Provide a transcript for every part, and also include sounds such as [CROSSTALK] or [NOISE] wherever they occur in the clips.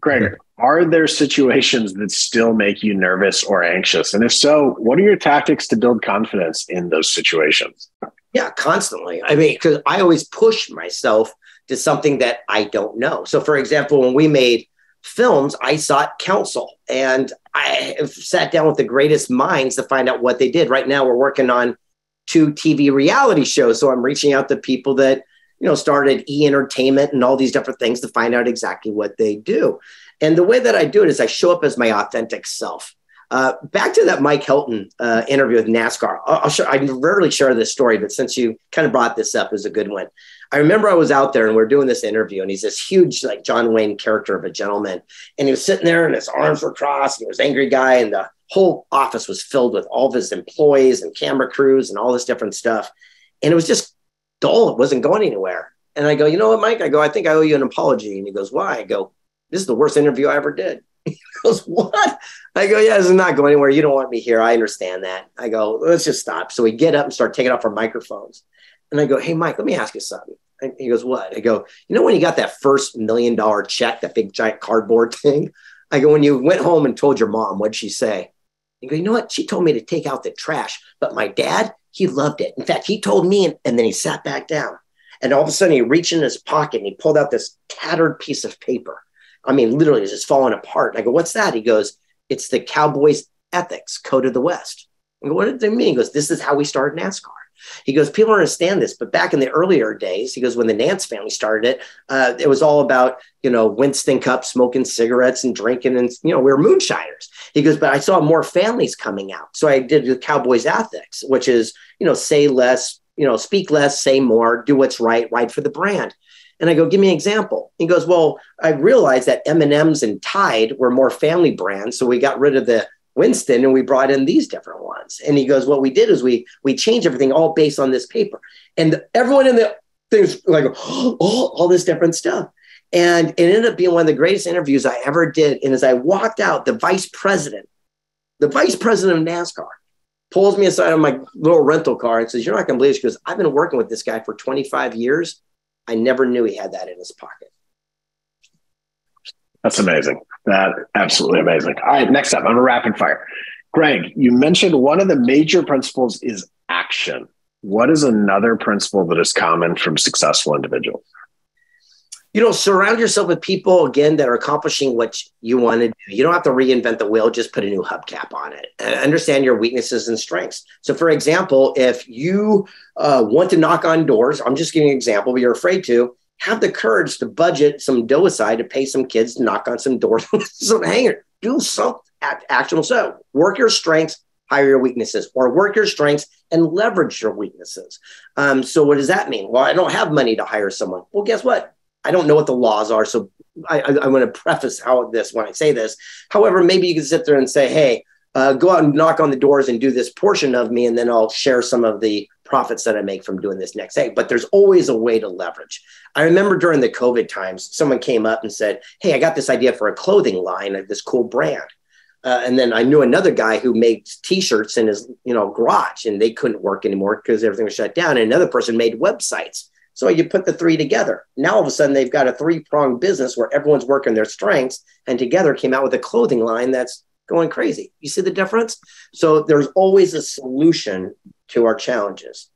Greg, are there situations that still make you nervous or anxious? And if so, what are your tactics to build confidence in those situations? Yeah, constantly. I mean, because I always push myself to something that I don't know. So, for example, when we made films, I sought counsel and I have sat down with the greatest minds to find out what they did. Right now, we're working on two TV reality shows. So, I'm reaching out to people that you know, started E Entertainment and all these different things to find out exactly what they do. And the way that I do it is I show up as my authentic self. Uh, back to that Mike Helton uh, interview with NASCAR. I'll, I'll I rarely share this story, but since you kind of brought this up, is a good one. I remember I was out there and we are doing this interview, and he's this huge, like John Wayne character of a gentleman. And he was sitting there and his arms were crossed, and he was angry guy, and the whole office was filled with all of his employees and camera crews and all this different stuff. And it was just dull. It wasn't going anywhere. And I go, you know what, Mike? I go, I think I owe you an apology. And he goes, why? I go, this is the worst interview I ever did. [LAUGHS] He goes, what? I go, yeah, this is not going anywhere. You don't want me here. I understand that. I go, let's just stop. So we get up and start taking off our microphones. And I go, hey, Mike, let me ask you something. And he goes, what? I go, you know, when you got that first million dollar check, that big giant cardboard [LAUGHS] thing? I go, when you went home and told your mom, what'd she say? You go, you know what? She told me to take out the trash, but my dad, he loved it. In fact, he told me, and, and then he sat back down. And all of a sudden, he reached in his pocket and he pulled out this tattered piece of paper. I mean, literally, it's just falling apart. And I go, What's that? He goes, It's the Cowboys Ethics Code of the West. I go, What did they mean? He goes, This is how we started NASCAR. He goes, people understand this, but back in the earlier days, he goes, when the France family started it, uh, it was all about, you know, Winston Cup, smoking cigarettes and drinking, and, you know, we were moonshiners. He goes, but I saw more families coming out. So I did the Cowboys Ethics, which is, you know, say less, you know, speak less, say more, do what's right, right for the brand. And I go, give me an example. He goes, well, I realized that M&M's and Tide were more family brands. So we got rid of the Winston and we brought in these different ones. And he goes, what we did is we we changed everything all based on this paper. And everyone in the things like, [GASPS] oh, all this different stuff. And it ended up being one of the greatest interviews I ever did. And as I walked out, the vice president, the vice president of NASCAR, pulls me aside on my little rental car and says, You're not going to believe this. Because I've been working with this guy for 25 years. I never knew he had that in his pocket. That's amazing. That absolutely amazing. All right, next up, on a rapid fire. Greg, you mentioned one of the major principles is action. What is another principle that is common from successful individuals? You know, surround yourself with people again that are accomplishing what you want to do. You don't have to reinvent the wheel, just put a new hubcap on it and understand your weaknesses and strengths. So, for example, if you uh, want to knock on doors, I'm just giving an example, but you're afraid to, have the courage to budget some dough aside to pay some kids to knock on some doors, [LAUGHS] some hanger, do some actionable so work your strengths, hire your weaknesses, or work your strengths and leverage your weaknesses. Um, so what does that mean? Well, I don't have money to hire someone. Well, guess what? I don't know what the laws are, so I, I, I want to preface how this when I say this. However, maybe you can sit there and say, "Hey, uh, go out and knock on the doors and do this portion of me, and then I'll share some of the profits that I make from doing this next day. But there's always a way to leverage. I remember during the COVID times, someone came up and said, Hey, I got this idea for a clothing line of this cool brand. Uh, and then I knew another guy who made T-shirts in his, you know, garage, and they couldn't work anymore because everything was shut down. And another person made websites. So you put the three together. Now all of a sudden they've got a three-pronged business where everyone's working their strengths, and together came out with a clothing line that's going crazy. You see the difference? So there's always a solution to our challenges.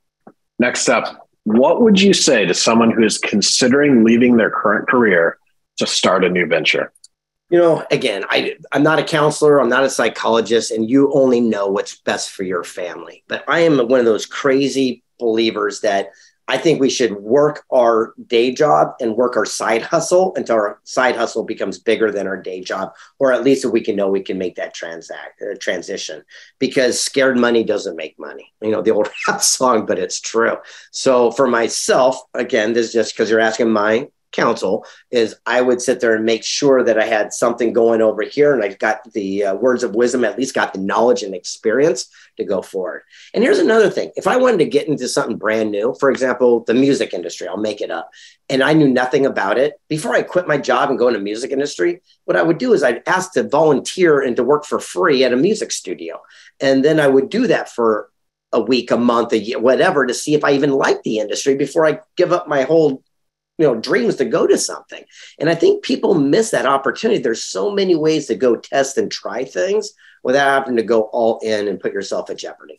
Next up, what would you say to someone who is considering leaving their current career to start a new venture? You know, again, I, I'm not a counselor, I'm not a psychologist, and you only know what's best for your family. But I am one of those crazy believers that I think we should work our day job and work our side hustle until our side hustle becomes bigger than our day job, or at least if we can know we can make that transact uh, transition. Because scared money doesn't make money. You know the old [LAUGHS] song, but it's true. So for myself, again, this is just because you're asking my counsel is I would sit there and make sure that I had something going over here and I got the uh, words of wisdom, at least got the knowledge and experience to go forward. And here's another thing if I wanted to get into something brand new, for example, the music industry, I'll make it up, and I knew nothing about it, before I quit my job and go into music industry, what I would do is I'd ask to volunteer and to work for free at a music studio. And then I would do that for a week, a month, a year, whatever, to see if I even like the industry before I give up my whole you know dreams to go to something. And i think people miss that opportunity. There's so many ways to go test and try things without having to go all in and put yourself at jeopardy